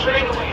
Straight away.